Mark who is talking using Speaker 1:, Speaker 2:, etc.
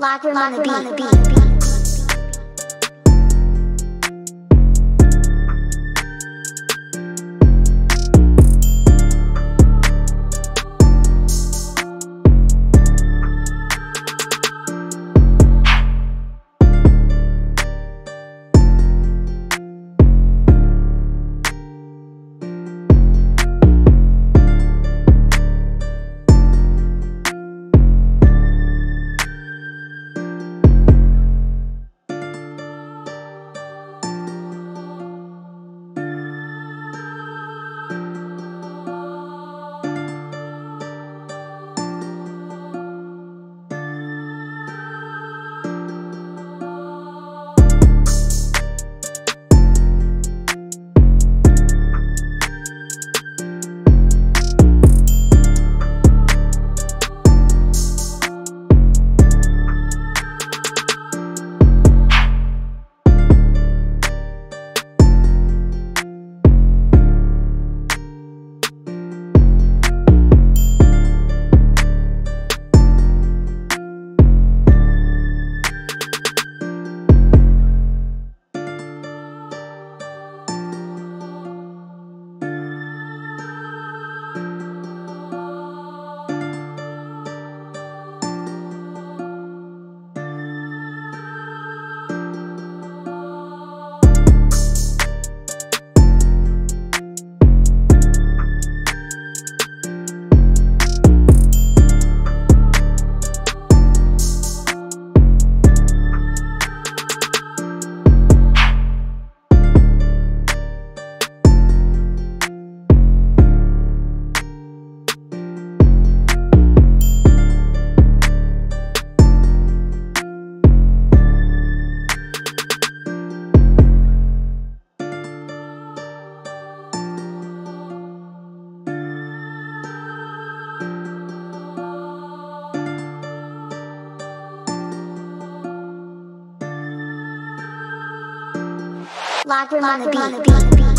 Speaker 1: Lock room on the beat. Lock room on the beat.